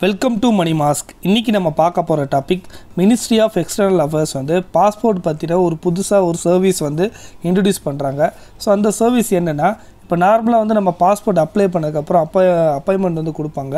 Welcome to money mask இன்றைக்கி நம்ம பார்க்க போகிற topic ministry of external affairs வந்து பாஸ்போர்ட் பற்றின ஒரு புதுசாக ஒரு சர்வீஸ் வந்து இன்ட்ரடியூஸ் பண்ணுறாங்க ஸோ அந்த சர்வீஸ் என்னென்னா இப்போ நார்மலாக வந்து நம்ம பாஸ்போர்ட் அப்ளை பண்ணதுக்கப்புறம் அப்போ அப்பாயின்மெண்ட் வந்து கொடுப்பாங்க.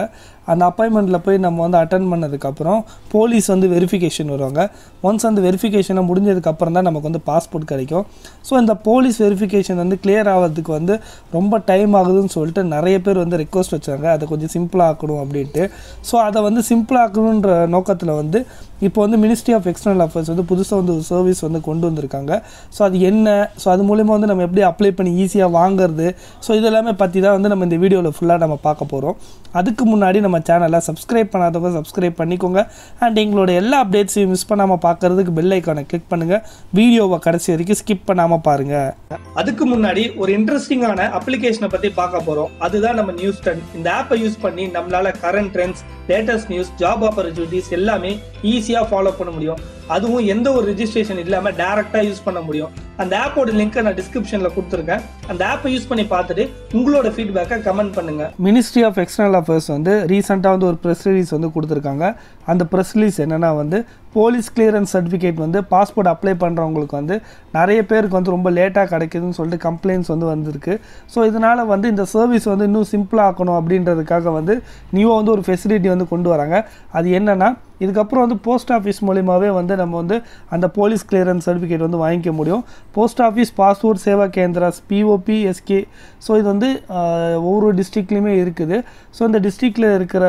அந்த அப்பாயின்மெண்ட்டில் போய் நம்ம வந்து அட்டன் பண்ணதுக்கப்புறம் போலீஸ் வந்து வெரிஃபிகேஷன் வருவாங்க. ஒன்ஸ் அந்த வெரிஃபிகேஷனை முடிஞ்சதுக்கப்புறம் தான் நமக்கு வந்து பாஸ்போர்ட் கிடைக்கும். ஸோ இந்த போலீஸ் வெரிஃபிகேஷன் வந்து கிளியர் ஆகிறதுக்கு வந்து ரொம்ப டைம் ஆகுதுன்னு சொல்லிட்டு நிறைய பேர் வந்து ரெக்வஸ்ட் வச்சாங்க. அதை கொஞ்சம் சிம்பிளாக ஆக்கணும் அப்படின்ட்டு. ஸோ அதை வந்து சிம்பிளாக ஆக்கணுன்ற நோக்கத்தில் வந்து இப்போ வந்து மினிஸ்ட்ரி ஆஃப் எக்ஸ்டர்னல் அஃபேர்ஸ் வந்து புதுசாக வந்து ஒரு சர்வீஸ் வந்து கொண்டு வந்திருக்காங்க. ஸோ அது என்ன? ஸோ அது மூலிமா வந்து நம்ம எப்படி அப்ளை பண்ணி ஈஸியாக வாங்குறது? ஸோ இதெல்லாமே பற்றி தான் வந்து நம்ம இந்த வீடியோவில் ஃபுல்லாக நம்ம பார்க்க போகிறோம் அதுக்கு முன்னாடி நம்ம சேனலை சப்ஸ்கிரைப் பண்ணாதவங்க சப்ஸ்கிரைப் பண்ணிக்கோங்க. அண்ட் எங்களோட எல்லா அப்டேட்ஸையும் மிஸ் பண்ணாமல் பார்க்கறதுக்கு பெல் ஐக்கானை கிளிக் பண்ணுங்கள் வீடியோவை கடைசி வரைக்கும் ஸ்கிப் பண்ணாமல் பாருங்கள் அதுக்கு முன்னாடி ஒரு இன்ட்ரெஸ்டிங்கான அப்ளிகேஷனை பற்றி பார்க்க போகிறோம் அதுதான் நம்ம நியூஸ் டென் இந்த ஆப்பை யூஸ் பண்ணி நம்மளால current trends latest news job opportunities எல்லாமே ஈஸியாக ஃபாலோ பண்ண முடியும். அதுவும் எந்த ஒரு ரிஜிஸ்ட்ரேஷன் இல்லாமல் டேரெக்டாக யூஸ் பண்ண முடியும். அந்த ஆப்போட லிங்க்கை நான் டிஸ்கிரிப்ஷனில் கொடுத்துருக்கேன். அந்த ஆப்பை யூஸ் பண்ணி பார்த்துட்டு உங்களோட ஃபீட்பேக்கை கமெண்ட் பண்ணுங்க. மினிஸ்ட்ரி ஆஃப் எக்ஸ்டர்னல் அஃபேர்ஸ் வந்து ரீசெண்டாக வந்து ஒரு ப்ரெஸ் ரிலீஸ் வந்து கொடுத்துருக்காங்க. அந்த ப்ரெஸ் ரிலீஸ் என்னன்னா வந்து போலீஸ் கிளியரன்ஸ் சர்டிஃபிகேட் வந்து பாஸ்போர்ட் அப்ளை பண்ணுறவங்களுக்கு வந்து நிறைய பேருக்கு வந்து ரொம்ப லேட்டாக கிடைக்குதுன்னு சொல்லிட்டு கம்ப்ளைண்ட்ஸ் வந்து வந்திருக்கு. ஸோ இதனால் வந்து இந்த சர்வீஸ் வந்து இன்னும் சிம்பிளாக ஆக்கணும் அப்படின்றதுக்காக வந்து நியூவாக வந்து ஒரு ஃபெசிலிட்டி வந்து கொண்டு வராங்க. அது என்னென்னா இதுக்கப்புறம் வந்து போஸ்ட் ஆஃபீஸ் மூலியமாகவே வந்து நம்ம வந்து அந்த போலீஸ் கிளியரன்ஸ் சர்டிஃபிகேட் வந்து வாங்கிக்க முடியும். Post office passport Seva Kendras POP SK so இது வந்து ஒவ்வொரு டிஸ்ட்ரிக்ட்லேயுமே இருக்குது. ஸோ இந்த டிஸ்ட்ரிக்டில் இருக்கிற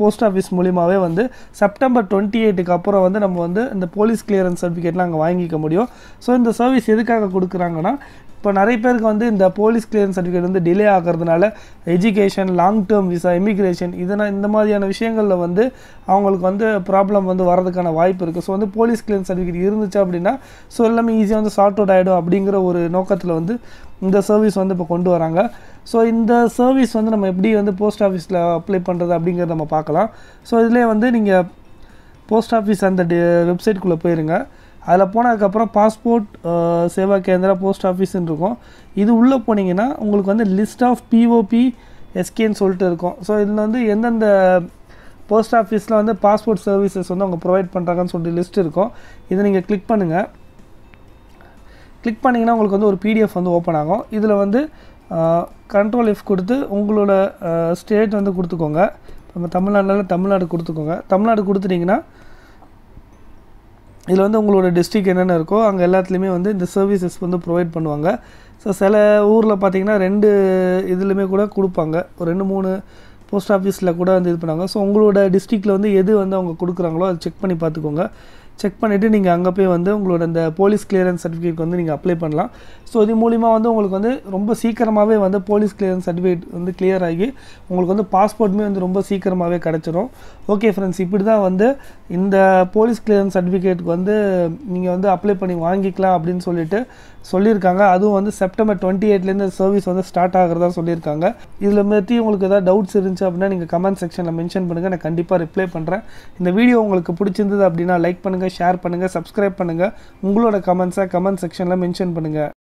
போஸ்ட் ஆஃபீஸ் மூலியமாகவே வந்து செப்டம்பர் டுவெண்ட்டி எயிட்டுக்கு அப்புறம் வந்து நம்ம வந்து இந்த போலீஸ் கிளியரன்ஸ் சர்டிஃபிகேட்லாம் அங்கே வாங்கிக்க முடியும். ஸோ இந்த சர்வீஸ் எதுக்காக கொடுக்குறாங்கன்னா இப்போ நிறைய பேருக்கு வந்து இந்த போலீஸ் கிளியரன்ஸ் சர்டிஃபிகேட் வந்து டிலே ஆகிறதுனால education long term visa immigration இதனால் இந்த மாதிரியான விஷயங்களில் வந்து அவங்களுக்கு வந்து ப்ராப்ளம் வந்து வரதுக்கான வாய்ப்பு இருக்குது ஸோ வந்து போலீஸ் கிளியரன்ஸ் சர்டிஃபிகேட் இருந்துச்சு அப்படின்னா ஸோ எல்லாமே ஈஸியாக வந்து சார்ட் அவுட் ஆகிடும் அப்படிங்கிற ஒரு நோக்கத்தில் வந்து இந்த சர்வீஸ் வந்து இப்போ கொண்டு வராங்க. ஸோ இந்த சர்வீஸ் வந்து நம்ம எப்படி வந்து போஸ்ட் ஆஃபீஸில் அப்ளை பண்ணுறது அப்படிங்கிறத நம்ம பார்க்கலாம். ஸோ இதிலே வந்து நீங்கள் போஸ்ட் ஆஃபீஸ் அந்த வெப்சைட்குள்ளே போயிருங்க. அதில் போனதுக்கப்புறம் பாஸ்போர்ட் சேவா கேந்திரா போஸ்ட் ஆஃபீஸ்ன்னு இருக்கும். இது உள்ளே போனீங்கன்னா உங்களுக்கு வந்து லிஸ்ட் ஆஃப் பிஓபி எஸ்கேன்னு சொல்லிட்டு இருக்கும். ஸோ இதில் வந்து எந்தெந்த போஸ்ட் ஆஃபீஸில் வந்து பாஸ்போர்ட் சர்வீசஸ் வந்து அவங்க ப்ரொவைட் பண்ணுறாங்கன்னு சொல்லிட்டு லிஸ்ட் இருக்கும். இதை நீங்கள் கிளிக் பண்ணுங்கள் கிளிக் பண்ணிங்கன்னா உங்களுக்கு வந்து ஒரு பிடிஎஃப் வந்து ஓப்பன் ஆகும். இதில் வந்து கண்ட்ரோல் எஃப் கொடுத்து உங்களோட ஸ்டேட் வந்து கொடுத்துக்கோங்க. நம்ம தமிழ்நாடுனால தமிழ்நாடு கொடுத்துக்கோங்க. தமிழ்நாடு கொடுத்துட்டிங்கன்னா இதில் வந்து உங்களோட டிஸ்ட்ரிக் என்னென்ன இருக்கோ அங்கே எல்லாத்துலேயுமே வந்து இந்த சர்வீசஸ் வந்து ப்ரொவைட் பண்ணுவாங்க. ஸோ சில ஊரில் பார்த்தீங்கன்னா ரெண்டு இதுலேயுமே கூட கொடுப்பாங்க. ஒரு ரெண்டு மூணு போஸ்ட் ஆஃபீஸில் கூட வந்து இது பண்ணாங்க ஸோ உங்களோட டிஸ்ட்ரிக்டில் வந்து எது வந்து அவங்க கொடுக்குறாங்களோ அதை செக் பண்ணி பார்த்துக்கோங்க. செக் பண்ணிவிட்டு நீங்கள் அங்கே போய் வந்து உங்களோட அந்த போலீஸ் கிளியரன்ஸ் சர்டிஃபிகேட் வந்து நீங்கள் அப்ளை பண்ணலாம். ஸோ இது மூலிமா வந்து உங்களுக்கு வந்து ரொம்ப சீக்கிரமாகவே வந்து போலீஸ் கிளியரன்ஸ் சர்டிஃபிகேட் வந்து கிளியர் ஆகி உங்களுக்கு வந்து பாஸ்போர்ட்டுமே வந்து ரொம்ப சீக்கிரமாகவே கிடச்சிரும். ஓகே ஃப்ரெண்ட்ஸ் இப்படி தான் வந்து இந்த போலீஸ் கிளியரன்ஸ் சர்டிஃபிகேட்டுக்கு வந்து நீங்கள் வந்து அப்ளை பண்ணி வாங்கிக்கலாம் அப்படின்னு சொல்லிட்டு சொல்லியிருக்காங்க. அதுவும் வந்து செப்டம்பர் டுவெண்ட்டி எயிட்லேருந்து சர்வீஸ் வந்து ஸ்டார்ட் ஆகிறதா சொல்லியிருக்காங்க. இதில் பற்றி உங்களுக்கு ஏதாவது டவுட்ஸ் இருந்துச்சு அப்படின்னா நீங்கள் கமெண்ட் செக்ஷனில் மென்ஷன் பண்ணுங்கள் நான் கண்டிப்பாக ரிப்ளை பண்ணுறேன் இந்த வீடியோ உங்களுக்கு பிடிச்சிருந்தது அப்படின்னா லைக் பண்ணுங்கள் ஷேர் பண்ணுங்கள் சப்ஸ்கிரைப் பண்ணுங்கள் உங்களோட கமெண்ட்ஸை கமெண்ட் செக்ஷனில் மென்ஷன் பண்ணுங்கள்